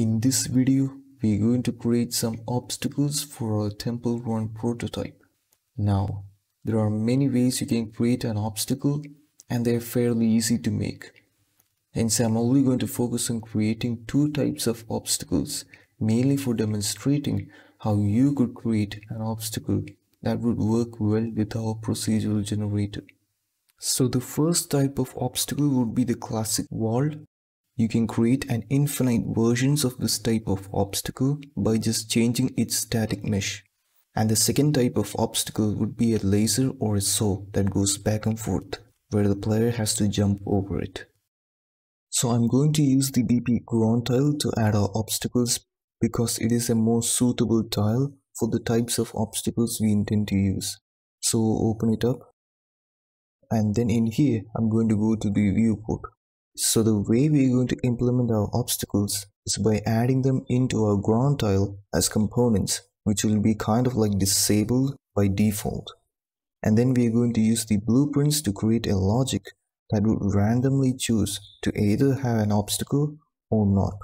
In this video, we're going to create some obstacles for our Temple Run prototype. Now, there are many ways you can create an obstacle and they're fairly easy to make. Hence, I'm only going to focus on creating two types of obstacles, mainly for demonstrating how you could create an obstacle that would work well with our procedural generator. So the first type of obstacle would be the classic wall you can create an infinite versions of this type of obstacle by just changing its static mesh. And the second type of obstacle would be a laser or a saw that goes back and forth, where the player has to jump over it. So I'm going to use the BP ground tile to add our obstacles because it is a more suitable tile for the types of obstacles we intend to use. So open it up and then in here I'm going to go to the viewport so the way we're going to implement our obstacles is by adding them into our ground tile as components, which will be kind of like disabled by default. And then we are going to use the blueprints to create a logic that would randomly choose to either have an obstacle or not.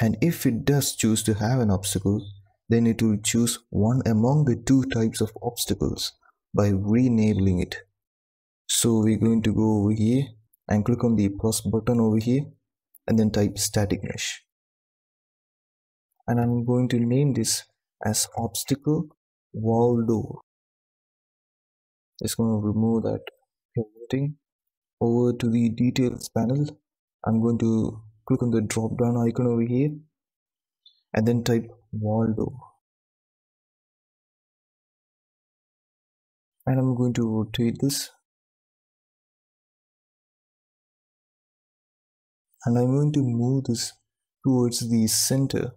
And if it does choose to have an obstacle, then it will choose one among the two types of obstacles by re-enabling it. So we're going to go over here and click on the plus button over here and then type static mesh. And I'm going to name this as obstacle wall door. Just going to remove that thing. Over to the details panel. I'm going to click on the drop down icon over here and then type wall door. And I'm going to rotate this and I'm going to move this towards the center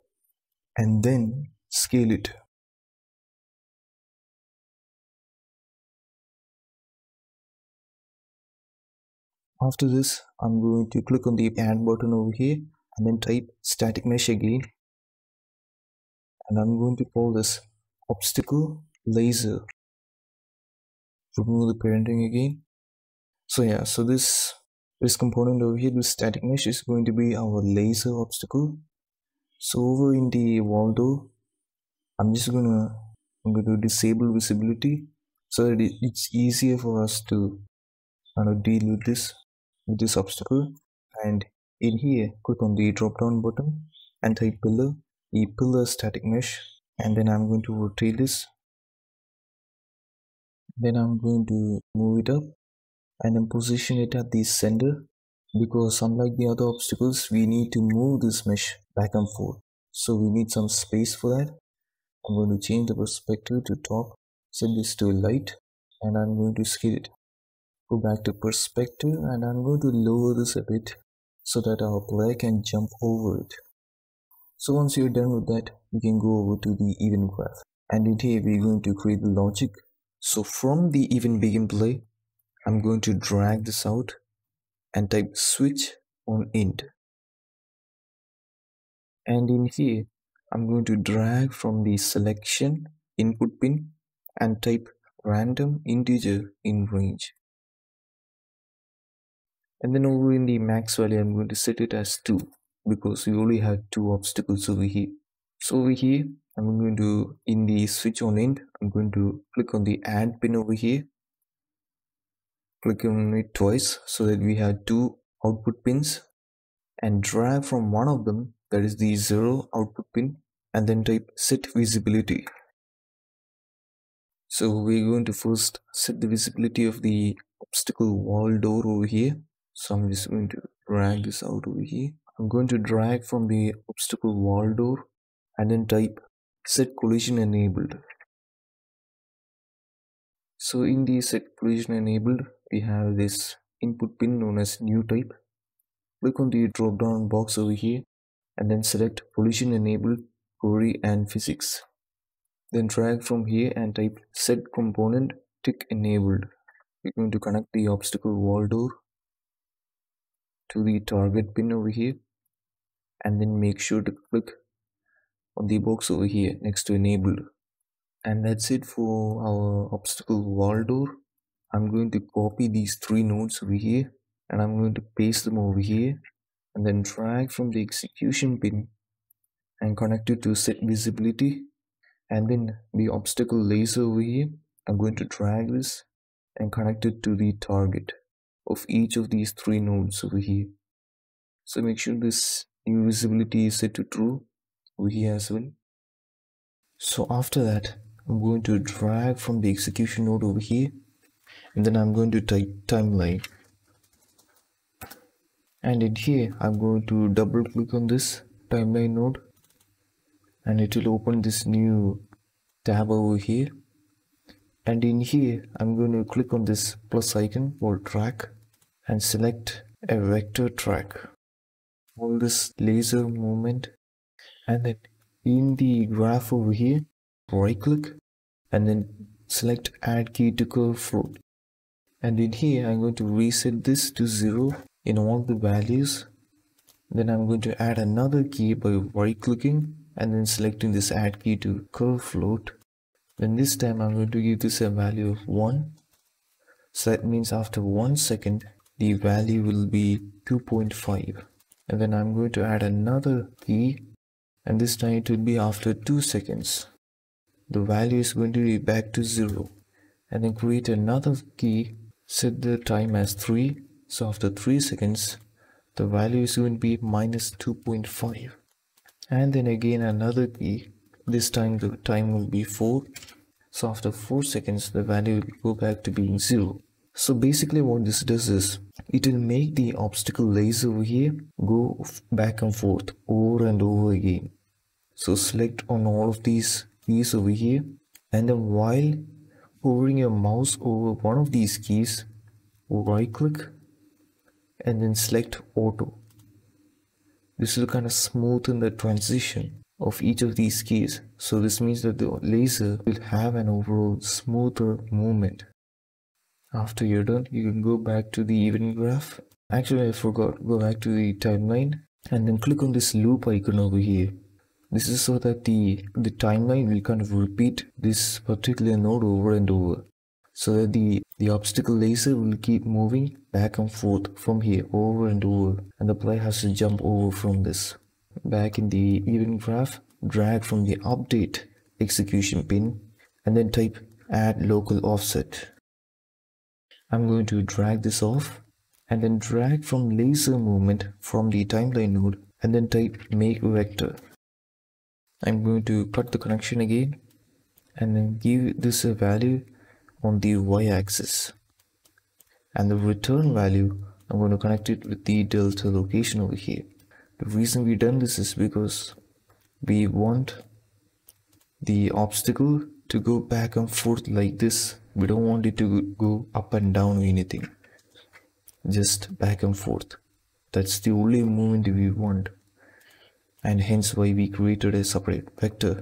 and then scale it. After this, I'm going to click on the add button over here and then type static mesh again. And I'm going to call this obstacle laser. Remove the parenting again. So yeah, so this this component over here this static mesh is going to be our laser obstacle. So over in the wall door. I'm just gonna i'm going to disable visibility so that it's easier for us to kind of deal with this with this obstacle. And in here click on the drop down button and type pillar the pillar static mesh and then i'm going to rotate this. Then i'm going to move it up and then position it at the center because unlike the other obstacles we need to move this mesh back and forth. So we need some space for that. I'm going to change the perspective to top set this to light and i'm going to scale it. Go back to perspective and i'm going to lower this a bit so that our player can jump over it. So once you're done with that you can go over to the event graph. And in here we're going to create the logic. So from the event begin play I'm going to drag this out and type switch on int. And in here, I'm going to drag from the selection input pin and type random integer in range. And then over in the max value, I'm going to set it as 2 because we only have two obstacles over here. So over here, I'm going to, in the switch on int, I'm going to click on the add pin over here click on it twice so that we have two output pins and drag from one of them that is the zero output pin and then type set visibility. So we're going to first set the visibility of the obstacle wall door over here. So i'm just going to drag this out over here. I'm going to drag from the obstacle wall door and then type set collision enabled. So in the set collision enabled we have this input pin known as new type. Click on the drop down box over here and then select collision enable query and physics. Then drag from here and type set component tick enabled. We're going to connect the obstacle wall door to the target pin over here and then make sure to click on the box over here next to enabled. And that's it for our obstacle wall door I'm going to copy these three nodes over here and I'm going to paste them over here and then drag from the execution pin and connect it to set visibility and then the obstacle laser over here. I'm going to drag this and connect it to the target of each of these three nodes over here. So make sure this new visibility is set to true over here as well. So after that I'm going to drag from the execution node over here and then I'm going to type timeline. And in here I'm going to double click on this timeline node. And it will open this new tab over here. And in here I'm going to click on this plus icon or track and select a vector track. Hold this laser movement. And then in the graph over here right click. And then select add key to curve float and in here I'm going to reset this to zero in all the values. Then I'm going to add another key by right clicking and then selecting this add key to curve float. Then this time I'm going to give this a value of 1 so that means after 1 second the value will be 2.5 and then I'm going to add another key. And this time it will be after 2 seconds. The value is going to be back to 0 and then create another key set the time as 3 so after 3 seconds the value is going to be minus 2.5 and then again another key. This time the time will be 4 so after 4 seconds the value will go back to being 0 so basically what this does is it will make the obstacle laser over here go back and forth over and over again. So select on all of these keys over here. And then while hovering your mouse over one of these keys right click and then select auto. This will kind of smoothen the transition of each of these keys. So this means that the laser will have an overall smoother movement. After you're done you can go back to the event graph. Actually i forgot. Go back to the timeline and then click on this loop icon over here this is so that the the timeline will kind of repeat this particular node over and over so that the the obstacle laser will keep moving back and forth from here over and over and the player has to jump over from this back in the event graph drag from the update execution pin and then type add local offset I'm going to drag this off and then drag from laser movement from the timeline node and then type make vector. I'm going to cut the connection again and then give this a value on the y-axis. And the return value I'm going to connect it with the delta location over here. The reason we done this is because we want the obstacle to go back and forth like this. We don't want it to go up and down or anything. Just back and forth. That's the only movement we want and hence why we created a separate vector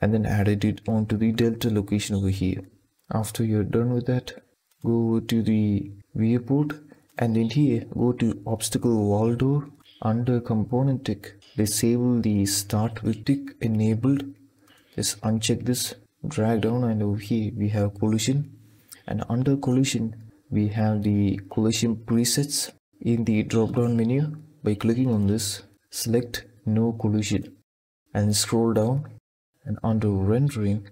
and then added it onto the delta location over here. After you're done with that go to the viewport and in here go to obstacle wall door. Under component tick disable the start with tick enabled. Just uncheck this drag down and over here we have collision. And under collision we have the collision presets in the drop down menu. By clicking on this select no collision and scroll down and under rendering.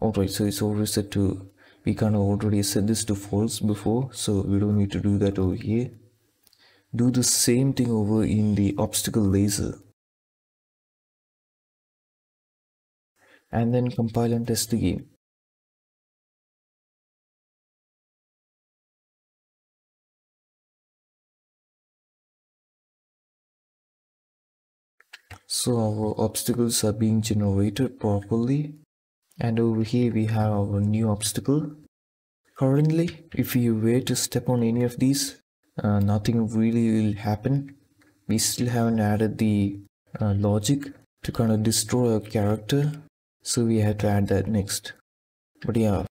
Alright so it's already set to we kind of already set this to false before so we don't need to do that over here. Do the same thing over in the obstacle laser. And then compile and test the game. So our obstacles are being generated properly and over here we have our new obstacle. Currently if you were to step on any of these uh, nothing really will happen. We still haven't added the uh, logic to kind of destroy a character so we had to add that next but yeah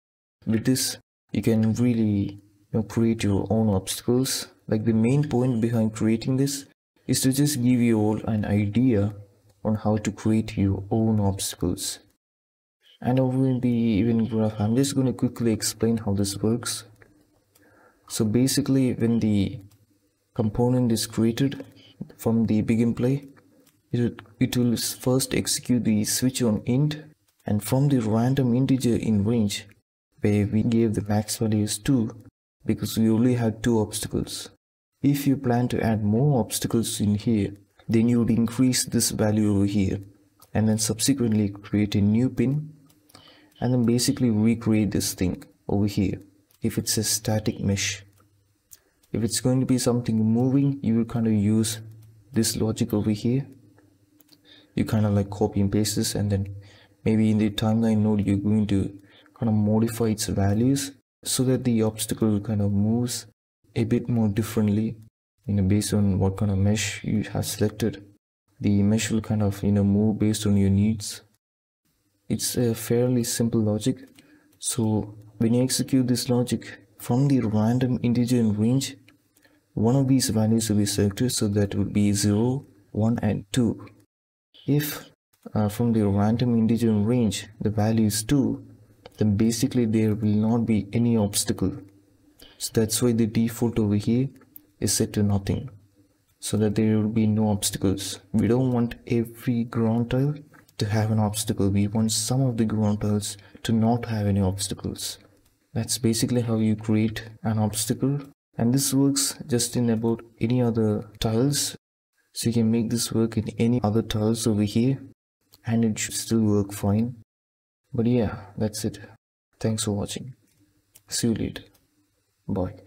with this you can really you know, create your own obstacles like the main point behind creating this is to just give you all an idea on how to create your own obstacles. And over in the event graph i'm just going to quickly explain how this works. So basically when the component is created from the begin play it, it will first execute the switch on int and from the random integer in range where we gave the max value is 2 because we only had two obstacles. If you plan to add more obstacles in here, then you would increase this value over here and then subsequently create a new pin and then basically recreate this thing over here if it's a static mesh. If it's going to be something moving, you will kind of use this logic over here. You kind of like copy and paste this and then maybe in the timeline node you're going to kind of modify its values so that the obstacle kind of moves a bit more differently you know based on what kind of mesh you have selected the mesh will kind of you know move based on your needs. It's a fairly simple logic. So when you execute this logic from the random integer range one of these values will be selected so that would be 0 1 and 2 if uh, from the random integer range the value is 2 then basically there will not be any obstacle. So that's why the default over here is set to nothing so that there will be no obstacles. We don't want every ground tile to have an obstacle. We want some of the ground tiles to not have any obstacles. That's basically how you create an obstacle and this works just in about any other tiles so you can make this work in any other tiles over here and it should still work fine. But yeah that's it. Thanks for watching. See you later. Bye